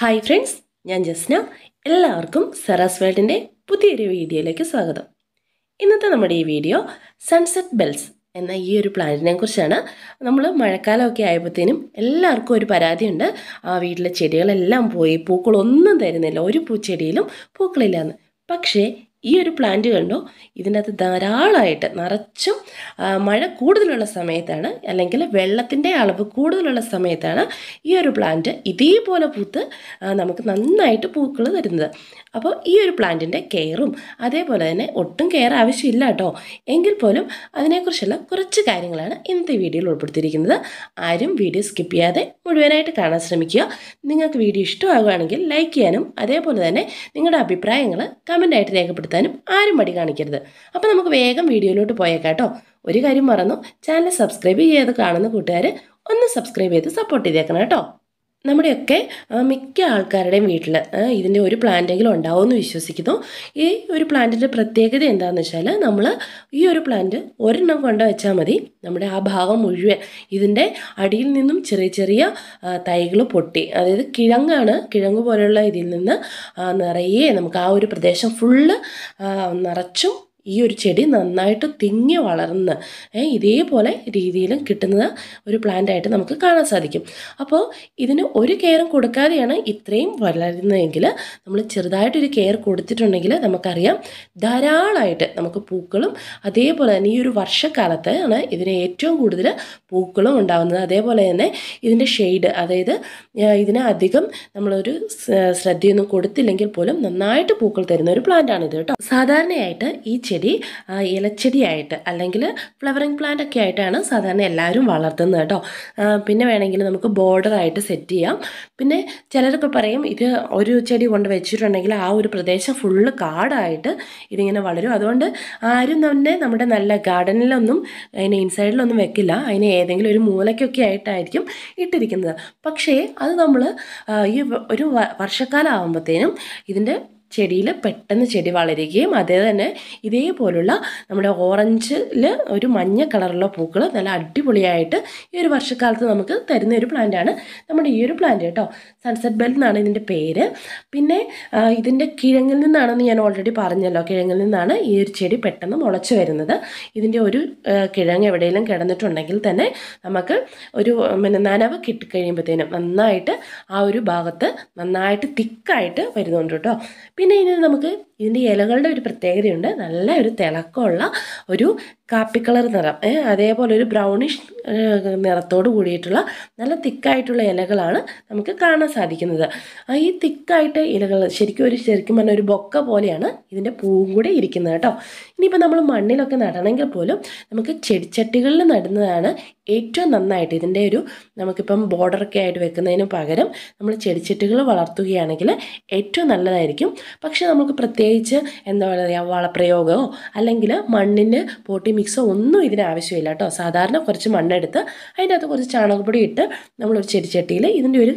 Hi friends ഞാൻ ജസ്ന. എല്ലാവർക്കും സെറാസ് വേൾഡിന്റെ പുതിയൊരു വീഡിയോയിലേക്ക് സ്വാഗതം. ഇന്നത്തെ നമ്മുടെ ഈ വീഡിയോ സൺസെറ്റ് ബെൽസ് എന്ന ഈ ഒരു പ്ലാന്റിനെ കുറിച്ചാണ്. നമ്മൾ മഴക്കാലമൊക്കെ ആയപ്പോഴത്തേനും എല്ലാവർക്കും ഒരു പരാതിയുണ്ട്. ആ വീട്ടിലെ ചെടികളെല്ലാം പോയി പൂക്കളൊന്നും തരുന്നില്ല. ഒരു പൂച്ചെടിയിലും പൂക്കളില്ലാന്ന്. പക്ഷേ ഈ ഒരു പ്ലാന്റ് കണ്ടോ? ഇതിനകത്ത് ധാരാളമായിട്ട് നിറച്ചും മഴ കൂടുതലുള്ള സമയത്താണ് അല്ലെങ്കിൽ വെള്ളത്തിന്റെ അളവ് കൂടുതലുള്ള സമയത്താണ് ഈ ഒരു പ്ലാന്റ് ഇതേപോലെ പൂത്ത് നമുക്ക് നന്നായിട്ട് പൂക്കൾ തരുന്നത്. അപ്പോൾ ഈ ഒരു പ്ലാന്റിന്റെ കെയറും അതേപോലെ തന്നെ ഒട്ടും കെയർ ആവശ്യമില്ല കേട്ടോ. എങ്കിൽ പോലും അതിനെക്കുറിച്ചുള്ള കുറച്ച് കാര്യങ്ങളാണ് ഇന്നത്തെ വീഡിയോയിൽ ഉൾപ്പെടുത്തിയിരിക്കുന്നത്. ആരും വീഡിയോ സ്കിപ്പ് ചെയ്യാതെ മുഴുവനായിട്ട് കാണാൻ ശ്രമിക്കുക. നിങ്ങൾക്ക് വീഡിയോ ഇഷ്ടമാകുകയാണെങ്കിൽ ലൈക്ക് ചെയ്യാനും അതേപോലെ തന്നെ നിങ്ങളുടെ അഭിപ്രായങ്ങൾ കമന്റായിട്ട് രേഖപ്പെടുത്താനും ആരും മടി കാണിക്കരുത്. അപ്പോൾ നമുക്ക് വേഗം വീഡിയോയിലോട്ട് പോയേക്കാട്ടോ ഒരു കാര്യം മറന്നു. ചാനൽ സബ്സ്ക്രൈബ് ചെയ്ത് കാണുന്ന കൂട്ടുകാർ ഒന്ന് സബ്സ്ക്രൈബ് ചെയ്ത് സപ്പോർട്ട് ചെയ്തേക്കണം കേട്ടോ. നമ്മുടെയൊക്കെ മിക്ക ആൾക്കാരുടെയും വീട്ടിൽ ഇതിന്റെ ഒരു പ്ലാന്റെങ്കിലും ഉണ്ടാവുമെന്ന് വിശ്വസിക്കുന്നു. ഈ ഒരു പ്ലാന്റിന്റെ പ്രത്യേകത എന്താണെന്ന് വെച്ചാൽ നമ്മൾ ഈ ഒരു പ്ലാന്റ് ഒരെണ്ണം കൊണ്ട് വെച്ചാൽ മതി. നമ്മുടെ ആ ഭാഗം മുഴുവൻ ഇതിന്റെ അടിയിൽ നിന്നും ചെറിയ ചെറിയ തൈകൾ പൊട്ടി. അതായത് കിഴങ്ങാണ് കിഴങ്ങ് പോലെയുള്ള ഇതിൽ നിന്ന് നിറയെ നമുക്ക് ആ ഒരു പ്രദേശം ഫുള്ള് നിറച്ചും ഈ ഒരു ചെടി നന്നായിട്ട് തിങ്ങി വളർന്ന് ഇതേപോലെ രീതിയിലും കിട്ടുന്നത് ഒരു പ്ലാന്റ് ആയിട്ട് നമുക്ക് കാണാൻ സാധിക്കും. അപ്പോൾ ഇതിന് ഒരു കെയറും കൊടുക്കാതെയാണ് ഇത്രയും വളരുന്നതെങ്കിൽ നമ്മൾ ചെറുതായിട്ടൊരു കെയർ കൊടുത്തിട്ടുണ്ടെങ്കിൽ നമുക്കറിയാം ധാരാളമായിട്ട് നമുക്ക് പൂക്കളും അതേപോലെ തന്നെ ഈ ഒരു വർഷക്കാലത്ത് ആണ് ഇതിന് ഏറ്റവും കൂടുതൽ പൂക്കളും ഉണ്ടാകുന്നത് അതേപോലെ തന്നെ ഇതിന്റെ ഷെയ്ഡ് അതായത് ഇതിനെ അധികം നമ്മളൊരു ശ്രദ്ധയൊന്നും കൊടുത്തില്ലെങ്കിൽ പോലും നന്നായിട്ട് പൂക്കൾ തരുന്ന ഒരു പ്ലാന്റ് ഇത് കേട്ടോ. സാധാരണയായിട്ട് ഈ ആ, ഇലച്ചെടിയായിട്ട് അല്ലെങ്കിൽ ഫ്ലവറിങ് പ്ലാന്റ് ഒക്കെ ആയിട്ടാണ് സാധാരണ എല്ലാവരും വളർത്തുന്നത് കേട്ടോ. പിന്നെ വേണമെങ്കിൽ നമുക്ക് ബോർഡറായിട്ട് സെറ്റ് ചെയ്യാം. പിന്നെ ചിലരൊക്കെ പറയും ഇത് ഒരു ചെടി കൊണ്ട് വെച്ചിട്ടുണ്ടെങ്കിൽ ആ ഒരു പ്രദേശം ഫുള്ള് കാടായിട്ട് ഇതിങ്ങനെ വളരും. അതുകൊണ്ട് ആരും തന്നെ നമ്മുടെ നല്ല ഗാർഡനിലൊന്നും അതിന് ഇൻസൈഡിലൊന്നും വെക്കില്ല. അതിന് ഏതെങ്കിലും ഒരു മൂലയ്ക്കൊക്കെ ആയിട്ടായിരിക്കും ഇട്ടിരിക്കുന്നത്. പക്ഷേ അത് നമ്മൾ ഈ ഒരു വർഷക്കാലം ആകുമ്പോഴത്തേനും ഇതിന്റെ ചെടിയിൽ പെട്ടെന്ന് ചെടി വളരുകയും അതേ തന്നെ ഇതേപോലുള്ള നമ്മുടെ ഓറഞ്ചിൽ ഒരു മഞ്ഞ കളറുള്ള പൂക്കൾ നല്ല അടിപൊളിയായിട്ട് ഈ ഒരു വർഷക്കാലത്ത് നമുക്ക് തരുന്ന ഒരു പ്ലാന്റാണ്. നമ്മുടെ ഈ ഒരു പ്ലാന്റ് കേട്ടോ സൺസെറ്റ് ബെൽ എന്നാണ് ഇതിന്റെ പേര്. പിന്നെ ഇതിന്റെ കിഴങ്ങിൽ നിന്നാണെന്ന് ഞാൻ ഓൾറെഡി പറഞ്ഞല്ലോ. കിഴങ്ങിൽ നിന്നാണ് ഈ ഒരു ചെടി പെട്ടെന്ന് മുളച്ചു വരുന്നത്. ഇതിന്റെ ഒരു കിഴങ്ങ് എവിടെയെങ്കിലും കിടന്നിട്ടുണ്ടെങ്കിൽ തന്നെ നമുക്ക് ഒരു പിന്നെ നനവ് കിട്ടിക്കഴിയുമ്പോഴത്തേനും നന്നായിട്ട് ആ ഒരു ഭാഗത്ത് നന്നായിട്ട് തിക്കായിട്ട് വരുന്നുണ്ട് കേട്ടോ. പിന്നെ ഇനി നമുക്ക് ഇതിന്റെ ഇലകളുടെ ഒരു പ്രത്യേകതയുണ്ട്. നല്ല ഒരു തിളക്കമുള്ള ഒരു കാപ്പി കളർ നിറം. അതേപോലെ ഒരു ബ്രൗണിഷ് നിറത്തോട് കൂടിയിട്ടുള്ള നല്ല തിക്കായിട്ടുള്ള ഇലകളാണ് നമുക്ക് കാണാൻ സാധിക്കുന്നത്. ഈ തിക്കായിട്ട് ഇലകൾ ശരിക്കും ഒരു ശരിക്കും പറഞ്ഞാൽ ഒരു ബൊക്ക പോലെയാണ് ഇതിന്റെ പൂവും കൂടെ ഇരിക്കുന്നത് കേട്ടോ. ഇനിയിപ്പോൾ നമ്മൾ മണ്ണിലൊക്കെ നടണമെങ്കിൽ പോലും നമുക്ക് ചെടിച്ചട്ടികളിൽ നടുന്നതാണ് ഏറ്റവും നന്നായിട്ട് ഇതിന്റെ ഒരു നമുക്കിപ്പം ബോർഡറൊക്കെ ആയിട്ട് വെക്കുന്നതിന് പകരം നമ്മൾ ചെടിച്ചട്ടികൾ വളർത്തുകയാണെങ്കിൽ ഏറ്റവും നല്ലതായിരിക്കും. പക്ഷേ നമുക്ക് പ്രത്യേകിച്ച് എന്താ പറയുക വളപ്രയോഗമോ അല്ലെങ്കിൽ മണ്ണിന് പോട്ടി മിക്സോ ഒന്നും ഇതിന് ആവശ്യമില്ല കേട്ടോ. സാധാരണ കുറച്ച് മണ്ണെടുത്ത് അതിന്റെ അകത്ത് കുറച്ച് ചാണകപ്പൊടി ഇട്ട് നമ്മളൊരു ചെടിച്ചട്ടിയിൽ ഇതിന്റെ ഒരു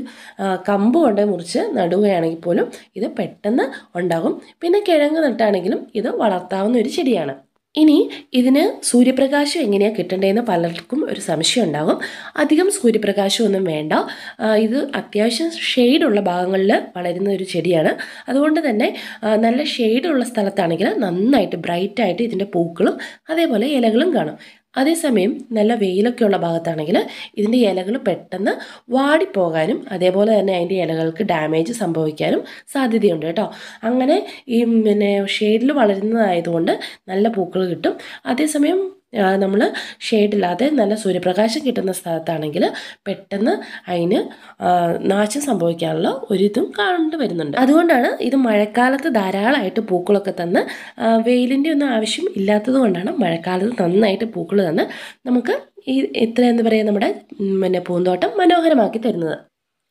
കമ്പ് കൊണ്ട് മുറിച്ച് നടുകയാണെങ്കിൽ പോലും ഇത് പെട്ടെന്ന് ഉണ്ടാകും. പിന്നെ കിഴങ്ങ് നട്ടാണെങ്കിലും ഇത് വളർത്താവുന്ന ഒരു ചെടിയാണ്. ഇനി ഇതിന് സൂര്യപ്രകാശം എങ്ങനെയാണ് കിട്ടേണ്ടതെന്ന് പലർക്കും ഒരു സംശയം ഉണ്ടാകും. അധികം സൂര്യപ്രകാശം ഒന്നും വേണ്ട. ഇത് അത്യാവശ്യം ഷെയ്ഡുള്ള ഭാഗങ്ങളിൽ വളരുന്ന ഒരു ചെടിയാണ്. അതുകൊണ്ട് തന്നെ നല്ല ഷെയ്ഡുള്ള സ്ഥലത്താണെങ്കിൽ നന്നായിട്ട് ബ്രൈറ്റായിട്ട് ഇതിന്റെ പൂക്കളും അതേപോലെ ഇലകളും കാണും. അതേസമയം നല്ല വെയിലൊക്കെ ഉള്ള ഭാഗത്താണെങ്കിൽ ഇതിന്റെ ഇലകൾ പെട്ടെന്ന് വാടിപ്പോകാനും അതേപോലെ തന്നെ അതിന്റെ ഇലകൾക്ക് ഡാമേജ് സംഭവിക്കാനും സാധ്യതയുണ്ട് കേട്ടോ. അങ്ങനെ ഈ പിന്നെ ഷെയ്ഡിൽ വളരുന്നതായതുകൊണ്ട് നല്ല പൂക്കൾ കിട്ടും. അതേസമയം നമ്മൾ ഷെയ്ഡില്ലാതെ നല്ല സൂര്യപ്രകാശം കിട്ടുന്ന സ്ഥലത്താണെങ്കിൽ പെട്ടെന്ന് അതിന് നാശം സംഭവിക്കാനുള്ള ഒരിതും കണ്ടു വരുന്നുണ്ട്. അതുകൊണ്ടാണ് ഇത് മഴക്കാലത്ത് ധാരാളമായിട്ട് പൂക്കളൊക്കെ തന്ന് വെയിലിന്റെ ഒന്നും ആവശ്യം ഇല്ലാത്തത് കൊണ്ടാണ് മഴക്കാലത്ത് നന്നായിട്ട് പൂക്കൾ തന്ന് നമുക്ക് ഈ ഇത്ര എന്താ പറയുക നമ്മുടെ പിന്നെ പൂന്തോട്ടം മനോഹരമാക്കി തരുന്നത്.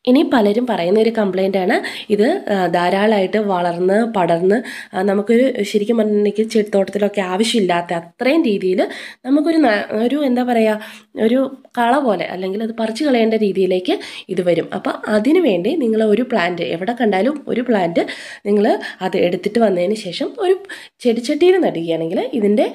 ഇനി പലരും പറയുന്ന ഒരു കംപ്ലൈന്റാണ് ഇത് ധാരാളമായിട്ട് വളർന്ന് പടർന്ന് നമുക്കൊരു ശരിക്കും പറഞ്ഞിട്ടുണ്ടെങ്കിൽ ചെടിത്തോട്ടത്തിലൊക്കെ ആവശ്യമില്ലാത്ത അത്രയും രീതിയിൽ നമുക്കൊരു ഒരു എന്താ പറയുക ഒരു കള പോലെ അല്ലെങ്കിൽ അത് പറിച്ചു കളയേണ്ട രീതിയിലേക്ക് ഇത് വരും. അപ്പോൾ അതിനു വേണ്ടി നിങ്ങൾ ഒരു പ്ലാന്റ് എവിടെ കണ്ടാലും ഒരു പ്ലാന്റ് നിങ്ങൾ അത് എടുത്തിട്ട് വന്നതിന് ശേഷം ഒരു ചെടിച്ചട്ടിയിൽ നടുകയാണെങ്കിൽ ഇതിന്റെ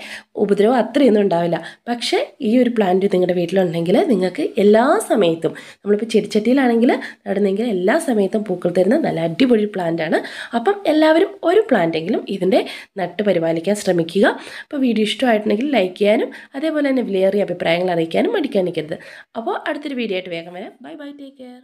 ഉപദ്രവം അത്രയൊന്നും ഉണ്ടാവില്ല. പക്ഷേ ഈ ഒരു പ്ലാന്റ് നിങ്ങളുടെ വീട്ടിലുണ്ടെങ്കിൽ നിങ്ങൾക്ക് എല്ലാ സമയത്തും നമ്മളിപ്പോൾ ചെടിച്ചട്ടിയിലാണെങ്കിൽ നടുന്നെങ്കിൽ എല്ലാ സമയത്തും പൂക്കൾ തരുന്ന നല്ല അടിപൊളി പ്ലാന്റാണ് അപ്പം എല്ലാവരും ഒരു പ്ലാന്റെങ്കിലും ഇതിന്റെ നട്ട് പരിപാലിക്കാൻ ശ്രമിക്കുക. അപ്പോൾ വീഡിയോ ഇഷ്ടമായിട്ടുണ്ടെങ്കിൽ ലൈക്ക് ചെയ്യാനും അതേപോലെ തന്നെ വിലയേറിയ അഭിപ്രായങ്ങൾ അറിയിക്കാനും മടിക്കാൻ നിൽക്കരുത്. അപ്പോൾ അടുത്തൊരു വീഡിയോ ആയിട്ട് വേഗം വരാം. Bye bye take care